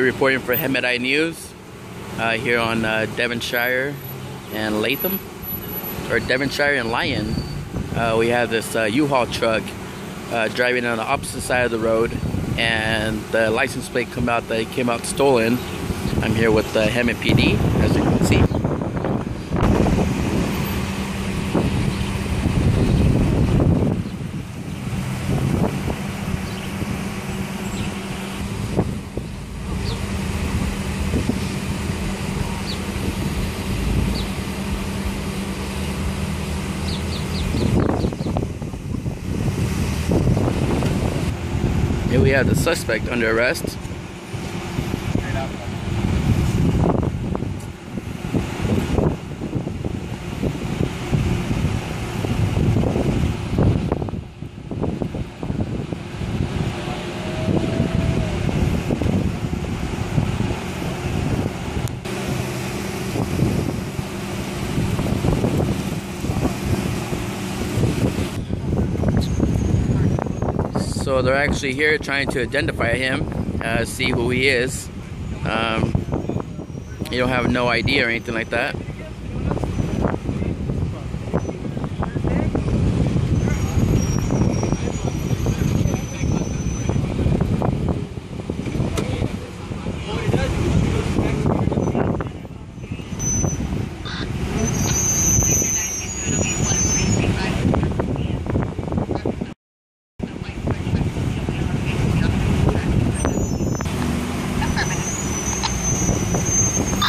reporting for Hemet Eye News uh, here on uh, Devonshire and Latham, or Devonshire and Lyon. Uh, we have this uh, U-Haul truck uh, driving on the opposite side of the road, and the license plate come out that it came out stolen. I'm here with the Hemet PD, as you can see. We have the suspect under arrest. So they're actually here trying to identify him, uh, see who he is. Um, you don't have no idea or anything like that.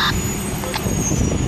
あっ。